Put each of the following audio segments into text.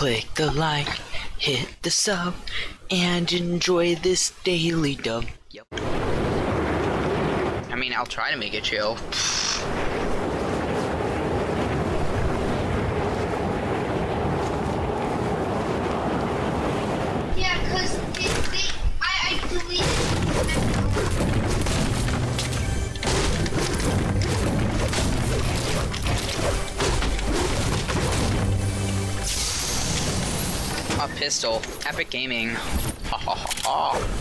click the like, hit the sub, and enjoy this daily dub. Yep. I mean, I'll try to make it chill. Pistol. Epic Gaming. Ha ha ha ha.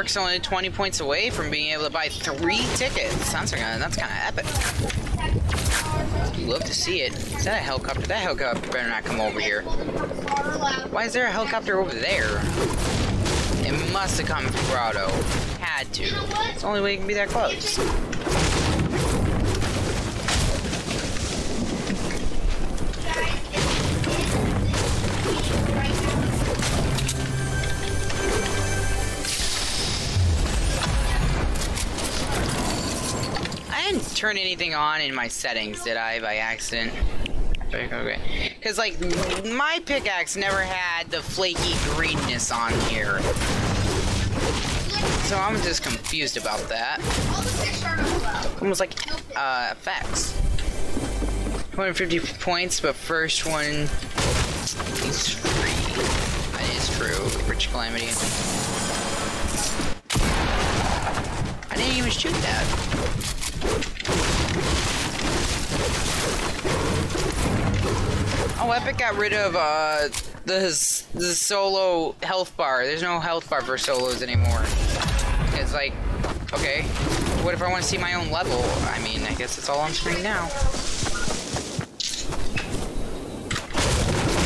Nork's only 20 points away from being able to buy three tickets. Sounds like a, that's kind of epic. plus Love to see it. Is that a helicopter? That helicopter better not come over here. Why is there a helicopter over there? It must have come from Grotto. Had to. It's the only way it can be that close. Turn anything on in my settings, did I, by accident? Okay. Because, like, my pickaxe never had the flaky greenness on here. So I'm just confused about that. Almost like, uh, effects. 250 points, but first one is free. That is true. Rich Calamity. I didn't even shoot that. Oh, Epic got rid of uh, the the solo health bar. There's no health bar for solos anymore. It's like, okay, what if I want to see my own level? I mean, I guess it's all on screen now.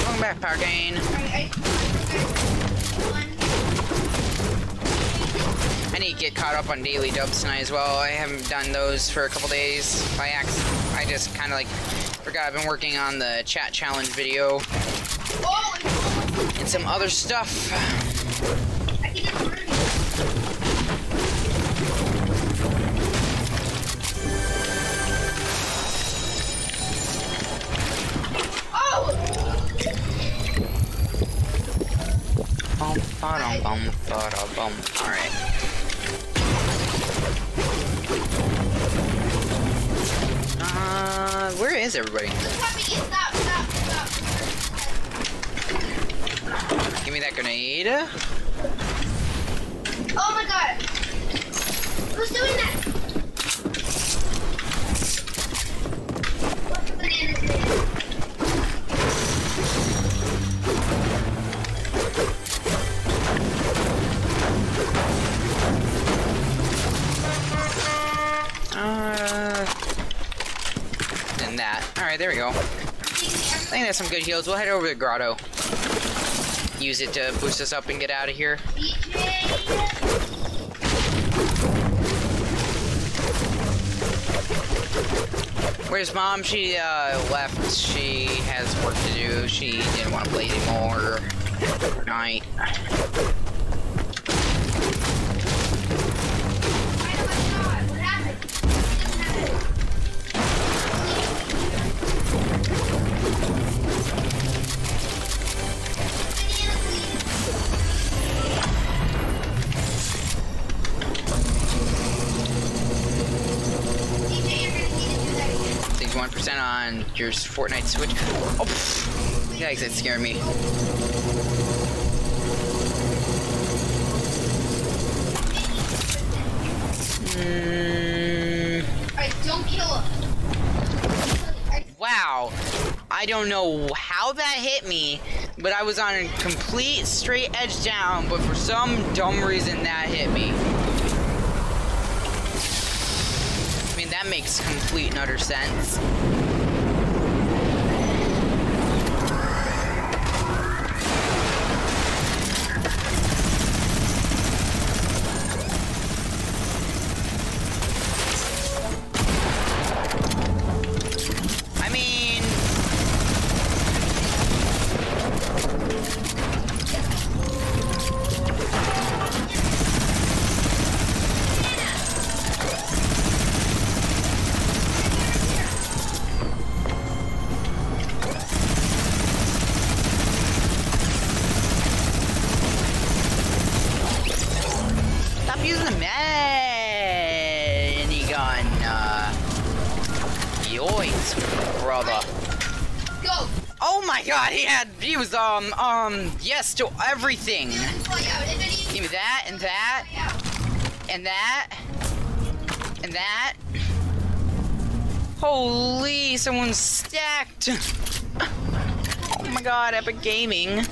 Going back, Power Gain. I need to get caught up on daily dubs tonight as well. I haven't done those for a couple days. I just kind of like forgot I've been working on the chat challenge video and some other stuff. Bum, Uh, where is everybody? Give me that grenade. Oh my god! Who's doing that? That. All right, there we go. I think that's some good heals. We'll head over to Grotto. Use it to boost us up and get out of here. Where's mom? She uh, left. She has work to do. She didn't want to play anymore. Night. Your Fortnite Switch. Oh, pff. yikes! That scared me. Don't kill him. wow. I don't know how that hit me, but I was on a complete straight edge down, but for some dumb reason that hit me. I mean, that makes complete and utter sense. Minigun. Uh, yoinks, brother. Go. Oh my god, he had, he was, um, um, yes to everything. Fly out. And then he Give me that, and that, and that, and that. Holy, someone's stacked. Oh my god, Epic Gaming.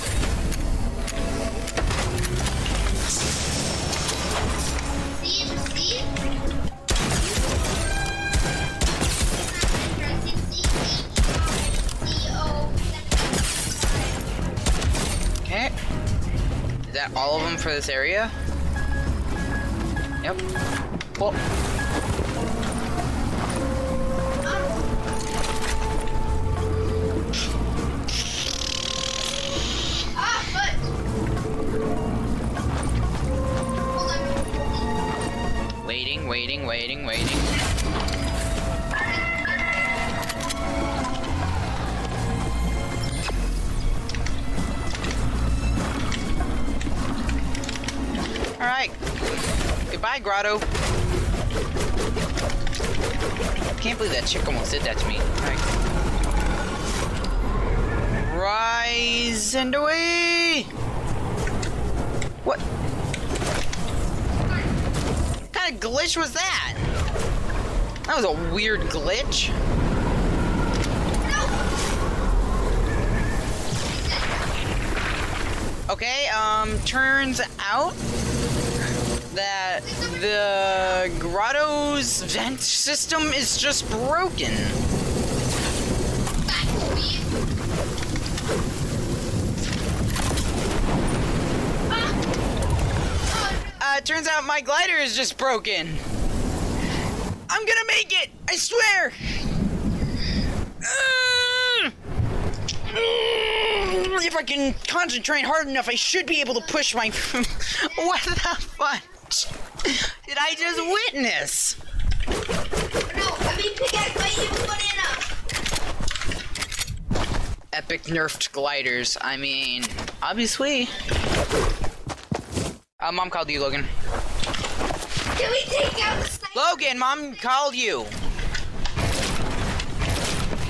All of them for this area? Yep. Well, Goodbye, Grotto. Can't believe that chick almost did that to me. Rise and away! What? What kind of glitch was that? That was a weird glitch. Okay, um, turns out that the grotto's vent system is just broken. Uh, turns out my glider is just broken. I'm gonna make it! I swear! Ugh. If I can concentrate hard enough, I should be able to push my. what the fudge did I just witness? No, I mean pickaxe, why you put it up? Epic nerfed gliders. I mean, obviously. Uh, mom called you, Logan. Can we take out the sniper? Logan, mom called you.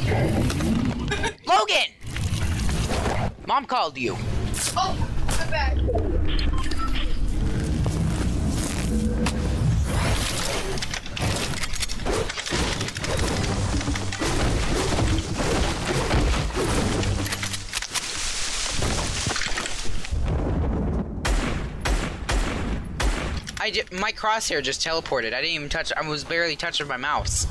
Logan! Mom called you. Oh, my bad. I ju- my crosshair just teleported. I didn't even touch. I was barely touching my mouse,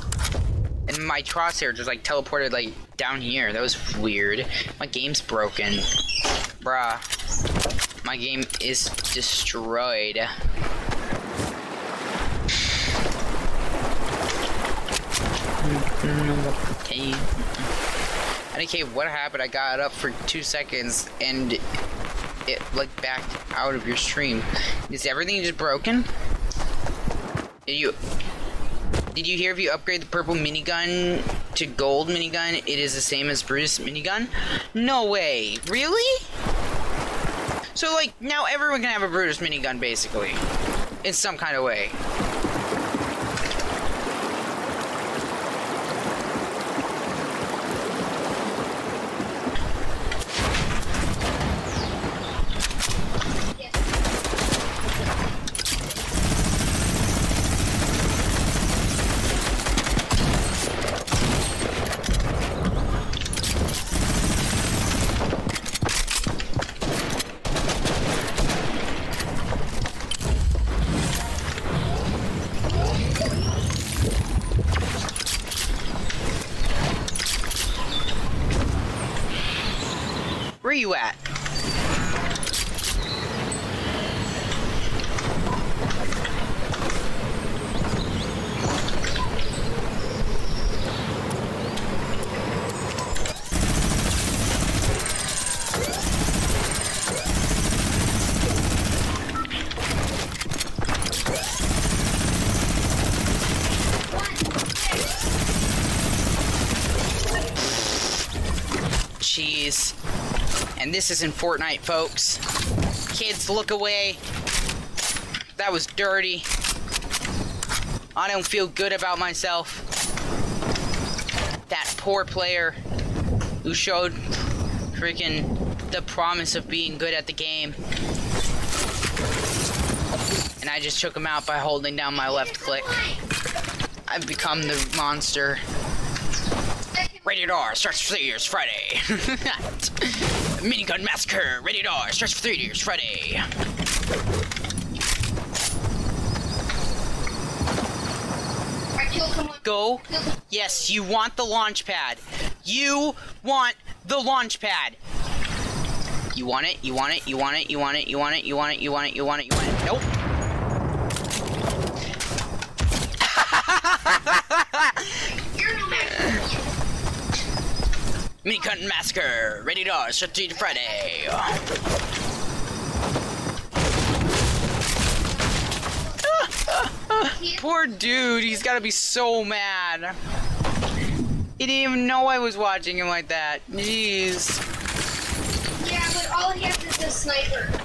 and my crosshair just like teleported like down here. That was weird. My game's broken, bruh. My game is destroyed. Okay. Care what happened. I got up for two seconds and it like backed out of your stream. Is everything just broken? Did you did you hear if you upgrade the purple minigun to gold minigun, it is the same as Brutus minigun? No way. Really? So like now everyone can have a Brutus minigun basically. In some kind of way. You at? Jeez. This is in Fortnite, folks. Kids, look away. That was dirty. I don't feel good about myself. That poor player who showed freaking the promise of being good at the game. And I just took him out by holding down my left click. I've become the monster. Rated R starts for three years Friday. Minigun Massacre, rated R starts for three years Friday. Go. Yes, you want the launch pad. You want the launch pad. You want it, you want it, you want it, you want it, you want it, you want it, you want it, you want it, you want it. Nope. You're no match. Mini Gun Massacre, rated R, starts to Friday. Poor dude, he's gotta be so mad. He didn't even know I was watching him like that. Jeez. Yeah, but all he has is a sniper.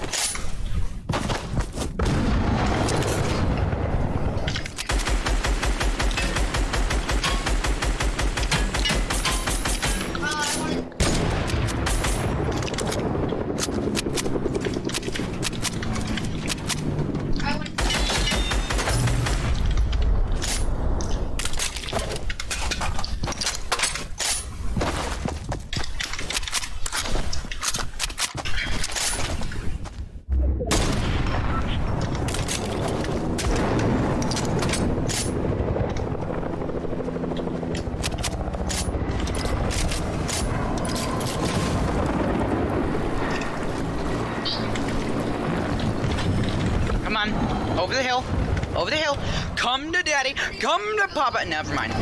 Over the hill. Come to daddy. Come to papa. Never mind.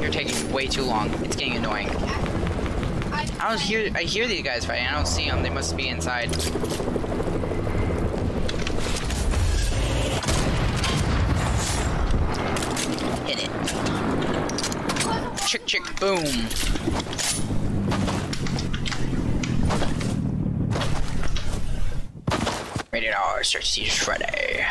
You're taking way too long. It's getting annoying. I, don't hear I hear these guys fighting. I don't see them. They must be inside. Hit it. Chick chick boom. Rated R, search Siege Friday.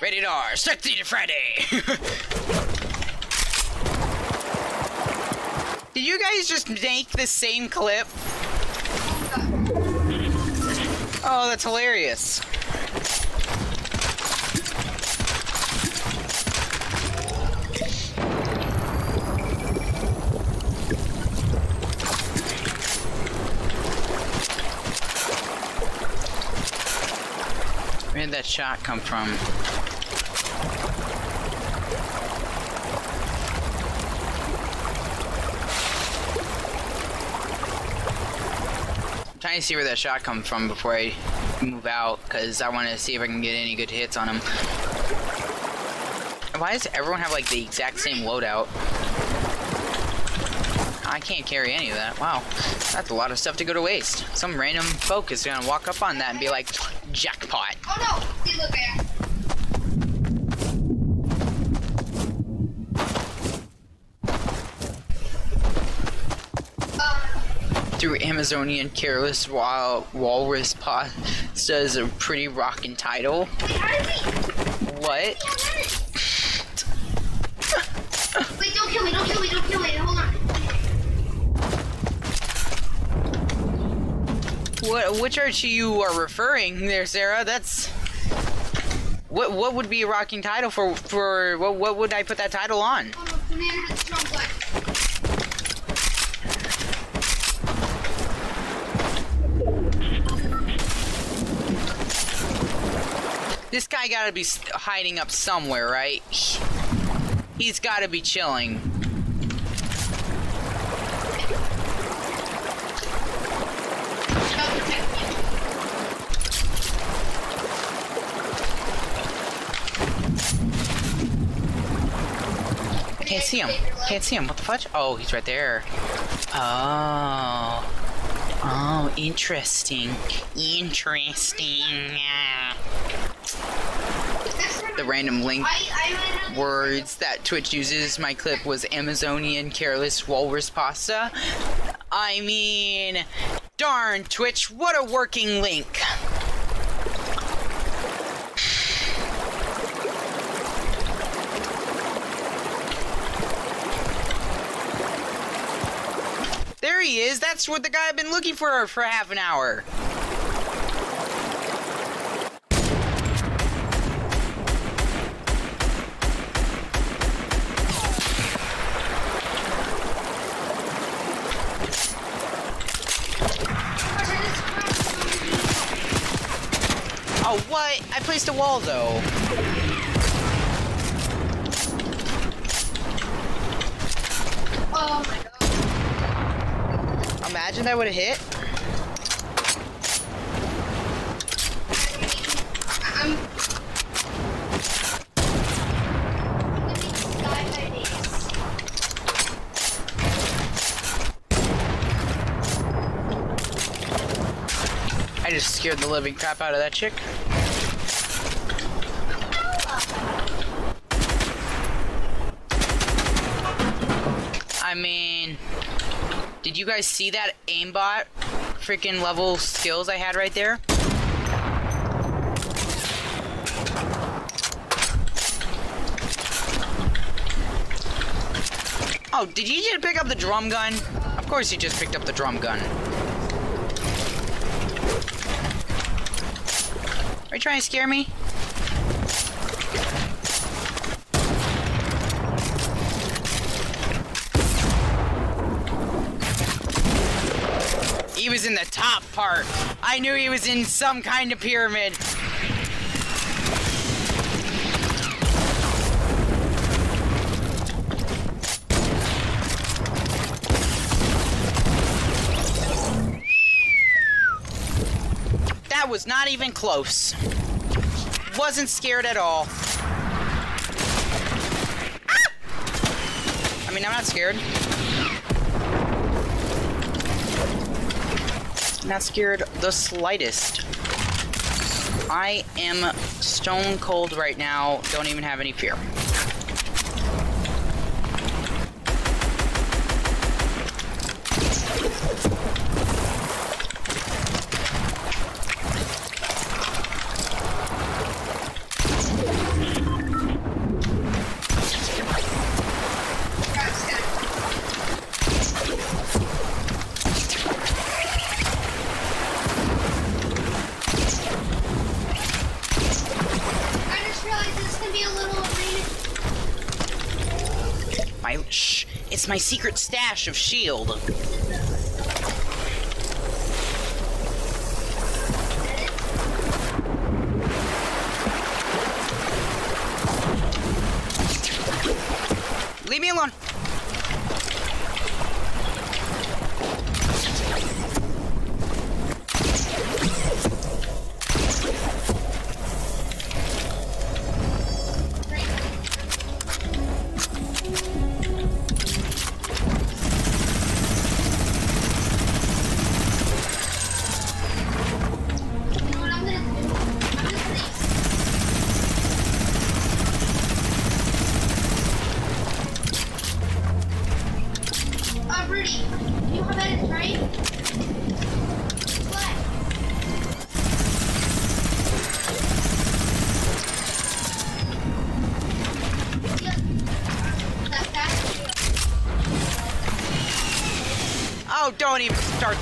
Rated R, search to Friday. Did you guys just make the same clip? Oh, that's hilarious. That shot come from? I'm trying to see where that shot comes from before I move out, because I want to see if I can get any good hits on him. Why does everyone have like the exact same loadout? I can't carry any of that. Wow, that's a lot of stuff to go to waste. Some random folk is gonna walk up on that and be like, jackpot. Oh no! Through Amazonian Careless Wal Walrus Pasta is a pretty rockin' title. wait, how did we? What? Yeah, damn it. Wait, don't kill me, don't kill me, don't kill me. Hold on. What? Which archer you are referring there, Sarah? That's what? What would be a rocking title for? For what? What would I put that title on? This guy gotta be hiding up somewhere, right? He's gotta be chilling. Can't see him. Can't see him. What the fudge? Oh, he's right there. Oh. Oh, interesting. Interesting. The random link words that Twitch uses my clip was Amazonian careless walrus pasta. I mean, darn Twitch, what a working link. There he is. That's what the guy I've been looking for for half an hour. Oh, what? I placed a wall, though. Oh my god. Imagine that would have hit. I just scared the living crap out of that chick. I mean, did you guys see that aimbot freaking level skills I had right there? Oh, did you just pick up the drum gun? Of course you just picked up the drum gun. Are you trying to scare me? In the top part. I knew he was in some kind of pyramid. That was not even close. Wasn't scared at all. Ah! I mean, I'm not scared. Not scared the slightest. I am stone cold right now. Don't even have any fear. I just realized this can be a little arena. My shh, it's my secret stash of shield.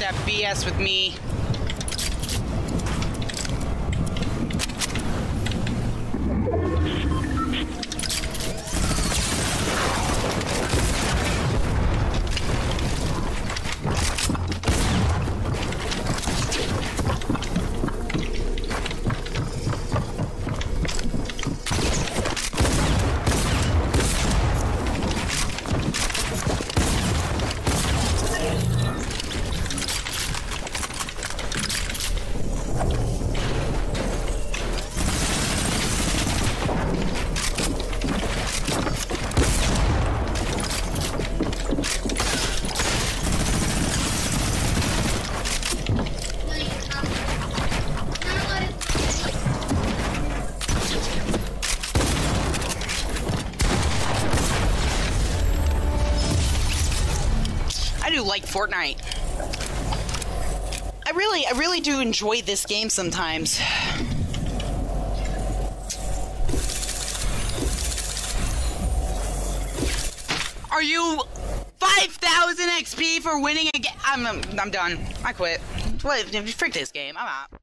That BS with me. Like Fortnite. I really, I really do enjoy this game sometimes. Are you 5,000 XP for winning a game? I'm, I'm done. I quit. What? Freak this game. I'm out.